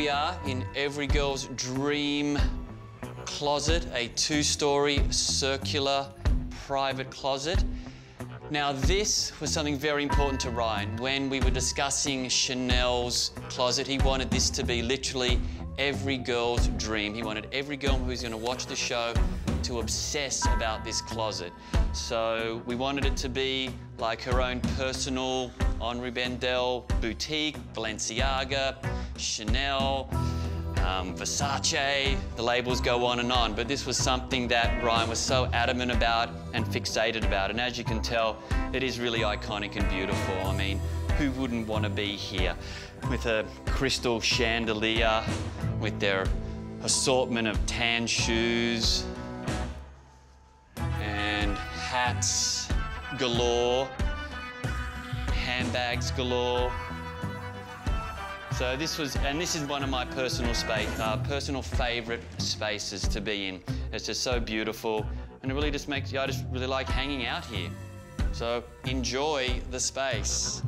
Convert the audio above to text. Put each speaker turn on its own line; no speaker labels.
We are in every girl's dream closet, a two-story circular private closet. Now this was something very important to Ryan. When we were discussing Chanel's closet, he wanted this to be literally every girl's dream. He wanted every girl who's gonna watch the show to obsess about this closet. So we wanted it to be like her own personal Henri Bendel boutique, Balenciaga, Chanel, um, Versace, the labels go on and on. But this was something that Ryan was so adamant about and fixated about. And as you can tell, it is really iconic and beautiful. I mean, who wouldn't want to be here with a crystal chandelier, with their assortment of tan shoes and hats galore, handbags galore. So this was, and this is one of my personal space, uh, personal favourite spaces to be in. It's just so beautiful, and it really just makes, you I just really like hanging out here. So enjoy the space.